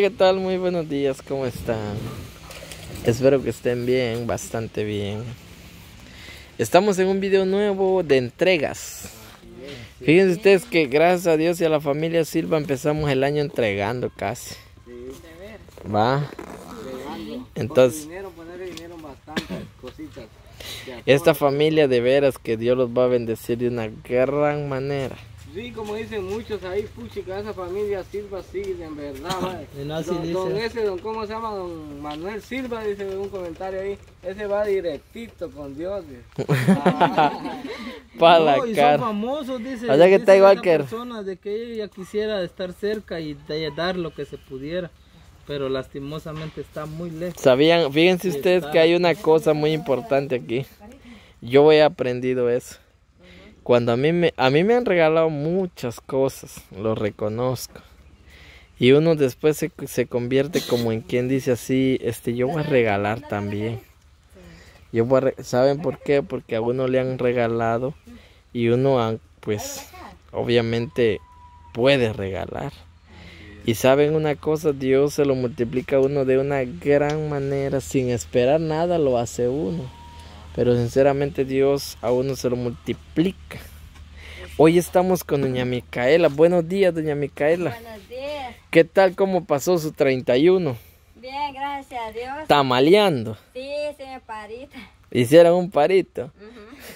¿qué tal? Muy buenos días, ¿cómo están? Espero que estén bien, bastante bien. Estamos en un video nuevo de entregas. Fíjense ustedes que gracias a Dios y a la familia Silva empezamos el año entregando casi. Va. Entonces, esta familia de veras que Dios los va a bendecir de una gran manera. Sí, como dicen muchos ahí, puchica, esa familia Silva sigue en verdad. No, así don, dice. don ese, don, ¿cómo se llama? Don Manuel Silva, dice en un comentario ahí. Ese va directito con Dios. dice. Para No, la y son cara. famosos, dice. O sea que dice está igual que- persona de que ella quisiera estar cerca y de dar lo que se pudiera, pero lastimosamente está muy lejos. Sabían, fíjense ustedes que hay una cosa muy importante aquí. Yo he aprendido eso. Cuando a mí me, a mí me han regalado muchas cosas, lo reconozco. Y uno después se, se convierte como en quien dice así, este, yo voy a regalar también. Yo voy ¿Saben por qué? Porque a uno le han regalado y uno, han- pues, obviamente puede regalar. Y saben una cosa, Dios se lo multiplica a uno de una gran manera, sin esperar nada lo hace uno. Pero sinceramente Dios a uno se lo multiplica. Hoy estamos con doña Micaela. Buenos días, doña Micaela. Buenos días. ¿Qué tal cómo pasó su 31? Bien, gracias a Dios. Tamaleando. Sí, sí, me parita. Hicieron un parito.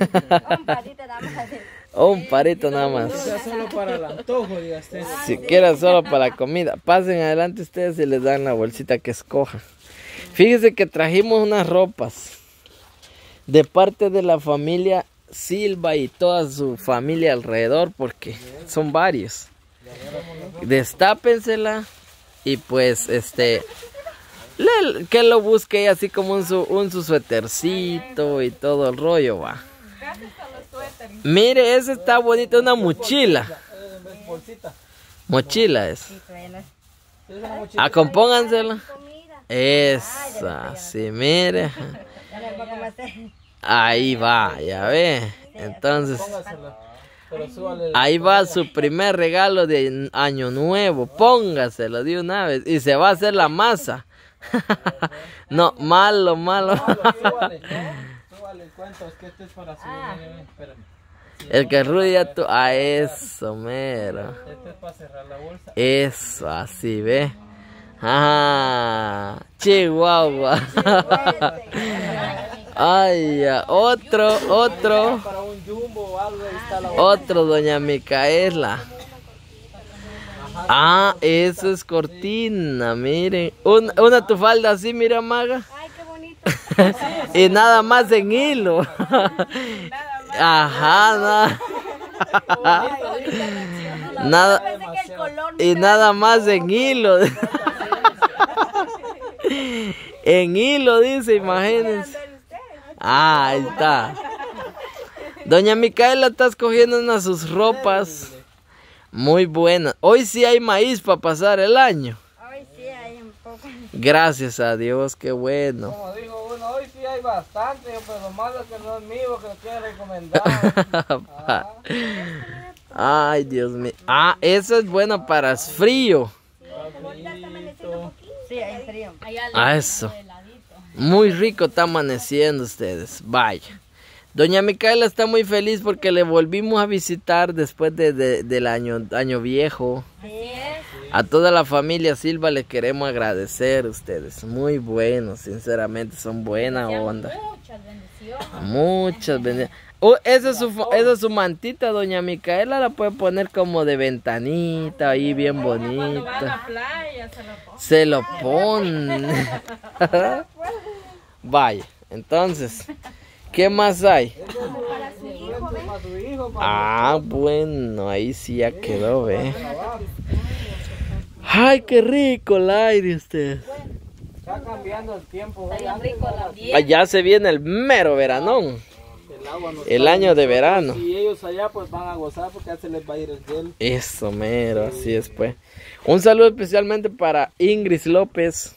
Un parito nada más. O un parito nada más. solo para el antojo, diga usted. Si quieren solo para la comida, pasen adelante ustedes y les dan la bolsita que escoja. Fíjense que trajimos unas ropas de parte de la familia Silva y toda su familia alrededor porque son varios. Destápensela y pues este le- que lo busque así como un su, un su suétercito y todo el rollo va. Mire, ese está bonito, una mochila. Mochila es. Ah, compóngansela. Esa, sí, mire. Ahí va, ya ve. Entonces, Pero súbale el- ahí va su primer regalo de año nuevo. Póngaselo de una vez. Y se va a hacer la masa. No, malo, malo. El que este Rudy ya tu... A eso, mero. Este es para cerrar la bolsa. Eso, así, ve. Ah, Chihuahua. Ay. Otro, otro. Otro, doña Micaela. Ah, eso es cortina, miren. Un- una tu falda así, mira, maga. Ay, qué bonito. y nada más en hilo. Ajá, nada. nada. Y nada más en hilo. En hilo, dice, imagínense. Ah, ahí está. Doña Micaela está escogiendo una de sus ropas muy buenas. Hoy sí hay maíz para pasar el año. Hoy sí hay un poco. Gracias a Dios, qué bueno. Como dijo uno, hoy sí hay bastante, pero lo malo es que no es mío, que lo quieren recomendar. Ay, Dios mío. Ah, eso es bueno para frío. Sí, frío. Ah, eso. Muy rico está amaneciendo ustedes. Vaya. Doña Micaela está muy feliz porque le volvimos a visitar después de, de- del año, año viejo. A toda la familia Silva le queremos agradecer ustedes. Muy buenos, sinceramente, son buena onda. Muchas bendiciones. Muchas bendiciones. Oh, esa, es su, esa es su mantita, doña Micaela. La puede poner como de ventanita, ahí bien bonita. Se lo pone. Vaya, entonces, ¿qué más hay? Ah, bueno, ahí sí ya quedó, ve. Ay, qué rico el aire usted. Está cambiando el tiempo. ¿eh? Allá se viene el mero veranón. El agua no El año de verano. Y ellos allá pues van a gozar porque ya se les va a ir el gel. Eso, mero, así es, pues. Un saludo especialmente para Ingrid López,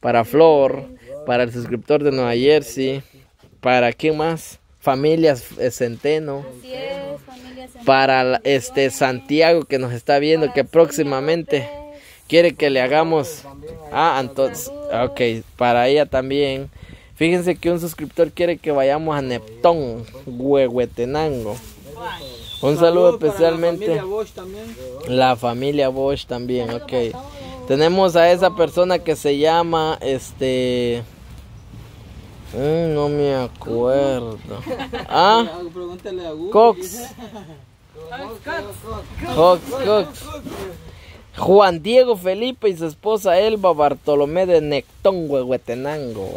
para Flor, para el suscriptor de Nueva Jersey, para quién más, familias Centeno, Así es, familia. para este Santiago que nos está viendo, que próximamente quiere que le hagamos. Ah, entonces, ok, para ella también. Fíjense que un suscriptor quiere que vayamos a Neptón, Huehuetenango. Un saludo especialmente. La familia Bosch también. La familia Bosch también, ok. Tenemos a esa persona que se llama, este... Mm, no me acuerdo. Ah, Pregúntale a Google. Cox. Cox, Cox. Juan Diego Felipe y su esposa Elba Bartolomé de Nectón, Huehuetenango.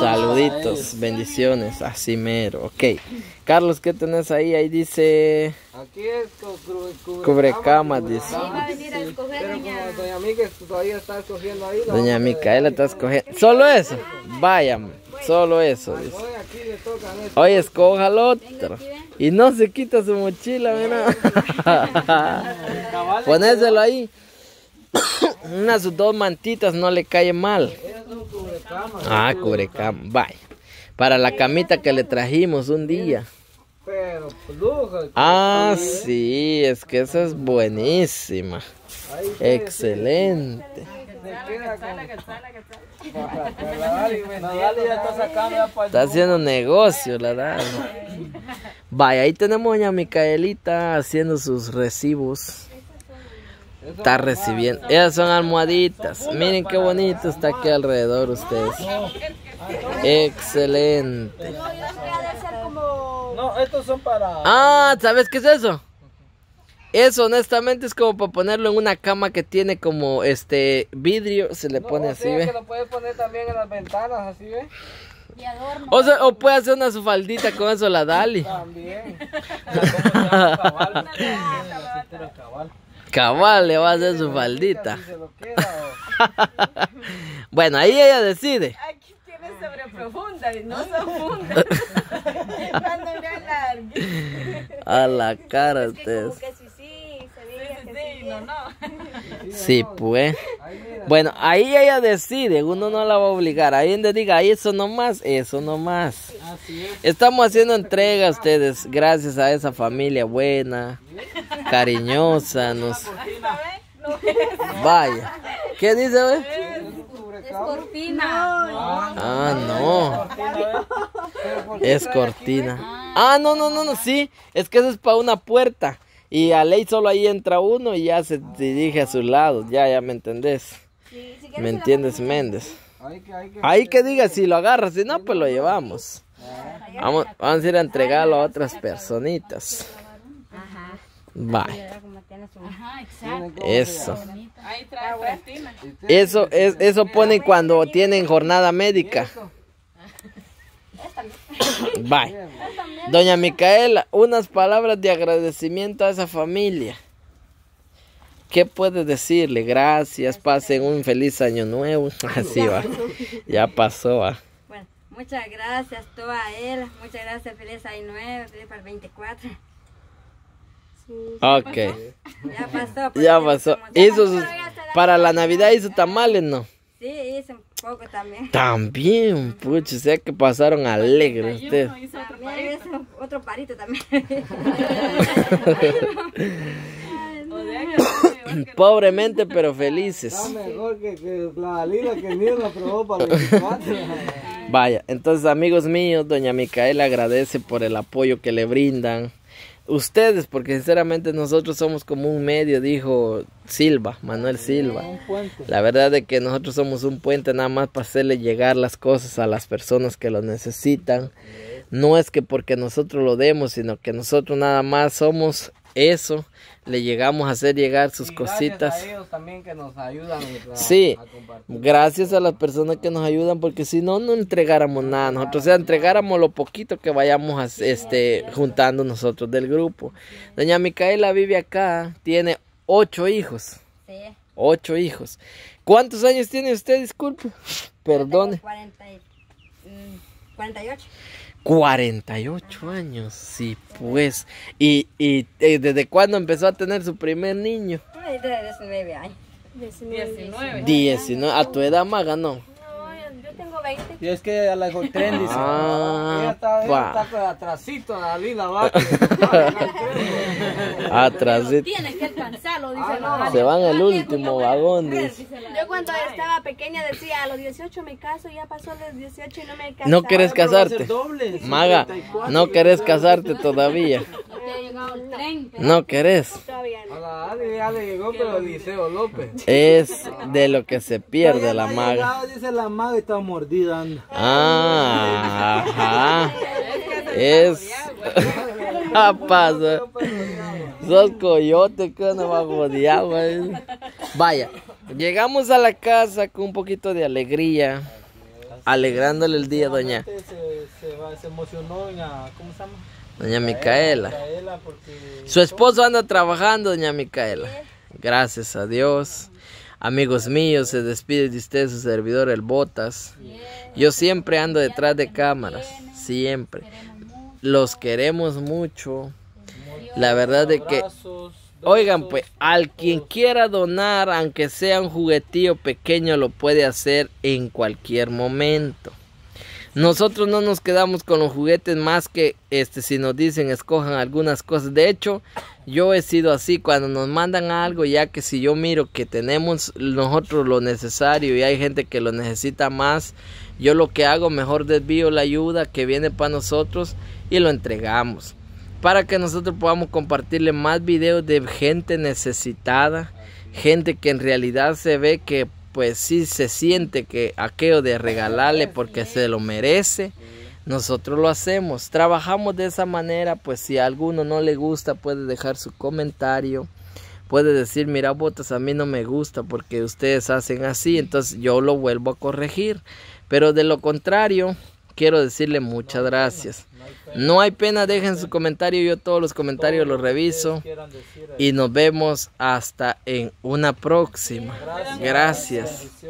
Saluditos, bendiciones, así mero. Ok. Carlos, ¿qué tenés ahí? Ahí dice Aquí es cu- cu- cubrecamas, dice. Ahí va a venir a escoger Pero doña. Mica todavía está escogiendo ahí. Doña Micaela está escogiendo. Solo eso. Vaya, solo eso. dice. Hoy escoja el otro. Y no se quita su mochila, mira. Ponéselo ahí. Unas dos mantitas no le cae mal. Ah, cubrecama. Vaya. Para la camita que le trajimos un día. Pero lujo. Ah, sí, es que esa es buenísima. Excelente. Dali Dali está haciendo negocio, la verdad. Vaya, ahí tenemos a doña Micaelita haciendo sus recibos. Está recibiendo. Esas son almohaditas. Miren qué bonito está aquí alrededor ustedes. Excelente. No, estos son para. Ah, ¿sabes qué es eso? Eso honestamente es como para ponerlo en una cama que tiene como este vidrio, se le pone o así, sea, ¿ve? que lo puedes poner también en las ventanas, así, ¿ves? Y adorno. O, sea, o puede hacer una sufaldita con eso la Dali. También. cabal. cabal. Cabal, le va a hacer su faldita. Bueno, ahí ella decide. Aquí tiene sobre profunda y no. A la cara Como ustedes. Sí, no, pues. Bueno, ahí ella decide, uno no la va a obligar. Ahí donde diga, ahí eso nomás, eso nomás. Estamos haciendo entrega a ustedes gracias a esa familia buena, cariñosa, nos... Vaya. ¿Qué dice, güey? Es cortina. Ah, no. Es cortina. Ah, no, no, no, no, sí. Es que eso es para una puerta. Y a ley solo ahí entra uno y ya se dirige a su lado. Ya, ya me entendés. Sí, si quieres ¿Me entiendes, Méndez? Hay que, hay que... Ahí que diga si lo agarra, si no, pues lo llevamos. Vamos, vamos a ir a entregarlo a otras personitas. Ajá. Bye. Eso. Ahí. Eso es, eso ponen cuando tienen jornada médica. Bye. Doña Micaela, unas palabras de agradecimiento a esa familia. ¿Qué puede decirle? Gracias, pasen un feliz año nuevo. Así va. Ya pasó, va. Bueno, muchas gracias todo a él. Muchas gracias, feliz año nuevo, feliz para el 24. Ok. Ya pasó. pues, Ya pasó. como- Hizo sus- para la Navidad hizo tamales, ¿no? Sí, un poco también. También, pucha, o sea que pasaron alegres ustedes. Hizo otro hice otro parito también. Pobremente, pero felices. Está mejor que, que la Dalila que ni la probó para los 24. Vaya, entonces amigos míos, doña Micaela agradece por el apoyo que le brindan. Ustedes, porque sinceramente nosotros somos como un medio, dijo Silva, Manuel Silva. La verdad de que nosotros somos un puente nada más para hacerle llegar las cosas a las personas que lo necesitan. No es que porque nosotros lo demos, sino que nosotros nada más somos eso, le llegamos a hacer llegar sus Y cositas. Gracias a ellos también que nos ayudan a, Sí. a. Gracias a las personas que nos ayudan, porque si no, no entregáramos nada. Nosotros, o sea, entregáramos lo poquito que vayamos a, este, juntando nosotros del grupo. Doña Micaela vive acá, tiene ocho hijos. Sí. Ocho hijos. ¿Cuántos años tiene usted? Disculpe. Perdone. 40 y- mm, 48. 48 años, sí, pues. ¿Y, y eh, desde cuándo empezó a tener su primer niño? Ay, de 19 años. 19. 19. A tu edad, maga, no. No, yo tengo 20. Y es que a la tren dice. Ella Ah, está, ella pa. está con atrasito, Dalila Tienes que dice Ah, no. Se van al último vagón, dice. Yo cuando estaba pequeña decía, a los 18 me caso, ya pasó los 18 y no me caso. ¿No querés casarte? Maga, no querés casarte todavía. No querés. Es de lo que se pierde la maga. Dice la maga y está mordida. anda. Ah, ajá. Es. Ah, pasa. Sos coyote que no bajo de agua. Vaya, llegamos a la casa con un poquito de alegría, alegrándole el día, doña, Se, se, va- se emocionó doña, ¿cómo se llama? doña Micaela. Micaela, porque Su esposo anda trabajando, doña Micaela. Gracias a Dios. Amigos míos, se despide de usted su servidor, el Botas. Yo siempre ando detrás de cámaras, siempre. Los queremos mucho. La verdad de que, oigan pues, al quien quiera donar, aunque sea un juguetillo pequeño, lo puede hacer en cualquier momento. Nosotros no nos quedamos con los juguetes más que este si nos dicen escojan algunas cosas. De hecho, yo he sido así cuando nos mandan algo, ya que si yo miro que tenemos nosotros lo necesario y hay gente que lo necesita más, yo lo que hago mejor desvío la ayuda que viene para nosotros y lo entregamos. Para que nosotros podamos compartirle más videos de gente necesitada, gente que en realidad se ve que pues sí se siente que aquello de regalarle porque se lo merece, nosotros lo hacemos. Trabajamos de esa manera, pues si a alguno no le gusta puede dejar su comentario, puede decir, mira botas, a mí no me gusta porque ustedes hacen así, entonces yo lo vuelvo a corregir. Pero de lo contrario, quiero decirle muchas gracias. No hay pena, dejen su comentario, yo todos los comentarios los reviso y nos vemos hasta en una próxima. Gracias.